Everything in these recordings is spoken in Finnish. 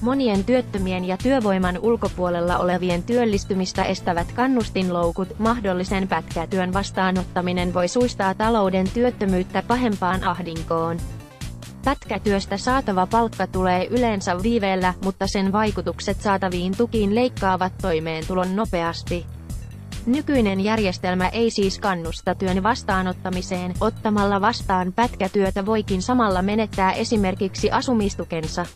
Monien työttömien ja työvoiman ulkopuolella olevien työllistymistä estävät kannustinloukut, mahdollisen pätkätyön vastaanottaminen voi suistaa talouden työttömyyttä pahempaan ahdinkoon. Pätkätyöstä saatava palkka tulee yleensä viiveellä, mutta sen vaikutukset saataviin tukiin leikkaavat toimeentulon nopeasti. Nykyinen järjestelmä ei siis kannusta työn vastaanottamiseen, ottamalla vastaan pätkätyötä voikin samalla menettää esimerkiksi asumistukensa.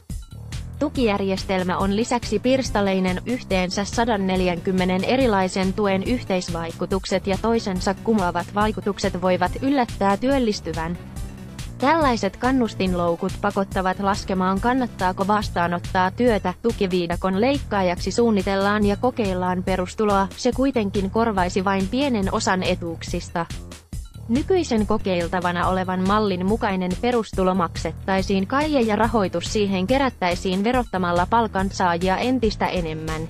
Tukijärjestelmä on lisäksi pirstaleinen, yhteensä 140 erilaisen tuen yhteisvaikutukset ja toisensa kumoavat vaikutukset voivat yllättää työllistyvän. Tällaiset kannustinloukut pakottavat laskemaan kannattaako vastaanottaa työtä, tukiviidakon leikkaajaksi suunnitellaan ja kokeillaan perustuloa, se kuitenkin korvaisi vain pienen osan etuuksista. Nykyisen kokeiltavana olevan mallin mukainen perustulo maksettaisiin kaije ja rahoitus siihen kerättäisiin verottamalla palkansaajia entistä enemmän.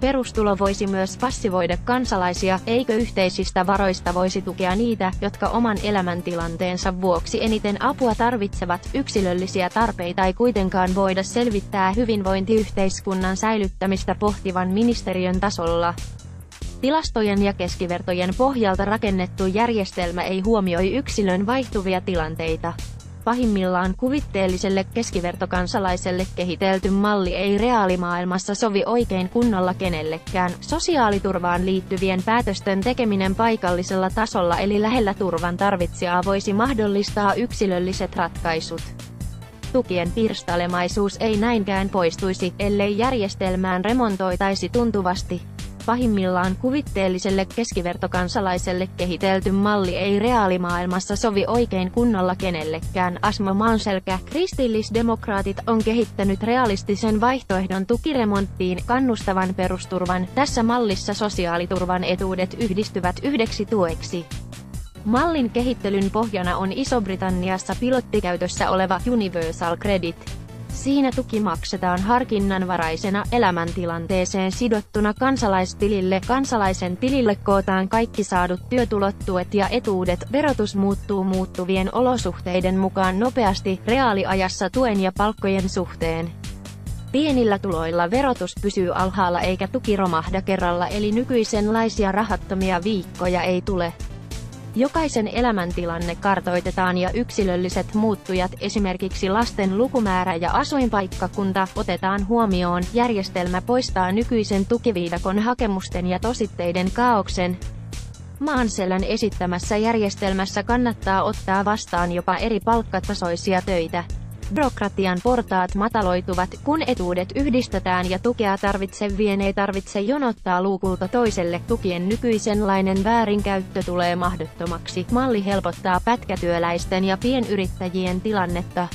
Perustulo voisi myös passivoida kansalaisia, eikö yhteisistä varoista voisi tukea niitä, jotka oman elämäntilanteensa vuoksi eniten apua tarvitsevat, yksilöllisiä tarpeita ei kuitenkaan voida selvittää hyvinvointiyhteiskunnan säilyttämistä pohtivan ministeriön tasolla. Tilastojen ja keskivertojen pohjalta rakennettu järjestelmä ei huomioi yksilön vaihtuvia tilanteita. Pahimmillaan kuvitteelliselle keskivertokansalaiselle kehitelty malli ei reaalimaailmassa sovi oikein kunnolla kenellekään. Sosiaaliturvaan liittyvien päätösten tekeminen paikallisella tasolla eli lähellä turvan tarvitsijaa voisi mahdollistaa yksilölliset ratkaisut. Tukien pirstalemaisuus ei näinkään poistuisi, ellei järjestelmään remontoitaisi tuntuvasti pahimmillaan kuvitteelliselle keskivertokansalaiselle kehitelty malli ei reaalimaailmassa sovi oikein kunnolla kenellekään. Asmo Manselkä, kristillisdemokraatit, on kehittänyt realistisen vaihtoehdon tukiremonttiin, kannustavan perusturvan. Tässä mallissa sosiaaliturvan etuudet yhdistyvät yhdeksi tueksi. Mallin kehittelyn pohjana on Iso-Britanniassa pilottikäytössä oleva Universal Credit. Siinä tuki maksetaan harkinnanvaraisena, elämäntilanteeseen sidottuna kansalaistilille. Kansalaisen tilille kootaan kaikki saadut työtulot, tuet ja etuudet. Verotus muuttuu muuttuvien olosuhteiden mukaan nopeasti, reaaliajassa tuen ja palkkojen suhteen. Pienillä tuloilla verotus pysyy alhaalla eikä tuki romahda kerralla eli nykyisenlaisia rahattomia viikkoja ei tule. Jokaisen elämäntilanne kartoitetaan ja yksilölliset muuttujat, esimerkiksi lasten lukumäärä ja asuinpaikkakunta, otetaan huomioon. Järjestelmä poistaa nykyisen tukiviidakon hakemusten ja tositteiden kaauksen. Maanselän esittämässä järjestelmässä kannattaa ottaa vastaan jopa eri palkkatasoisia töitä. Byrokratian portaat mataloituvat, kun etuudet yhdistetään ja tukea tarvitsevien ei tarvitse jonottaa luukulta toiselle. Tukien nykyisenlainen väärinkäyttö tulee mahdottomaksi. Malli helpottaa pätkätyöläisten ja pienyrittäjien tilannetta.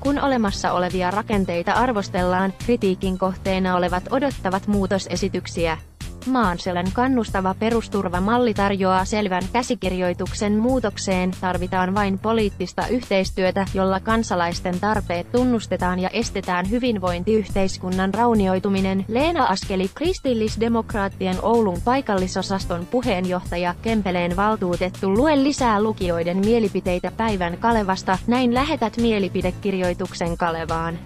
Kun olemassa olevia rakenteita arvostellaan, kritiikin kohteena olevat odottavat muutosesityksiä. Maanselän kannustava perusturvamalli tarjoaa selvän käsikirjoituksen muutokseen, tarvitaan vain poliittista yhteistyötä, jolla kansalaisten tarpeet tunnustetaan ja estetään hyvinvointiyhteiskunnan raunioituminen. Leena Askeli, kristillisdemokraattien Oulun paikallisosaston puheenjohtaja, Kempeleen valtuutettu lue lisää lukijoiden mielipiteitä päivän Kalevasta, näin lähetät mielipidekirjoituksen Kalevaan.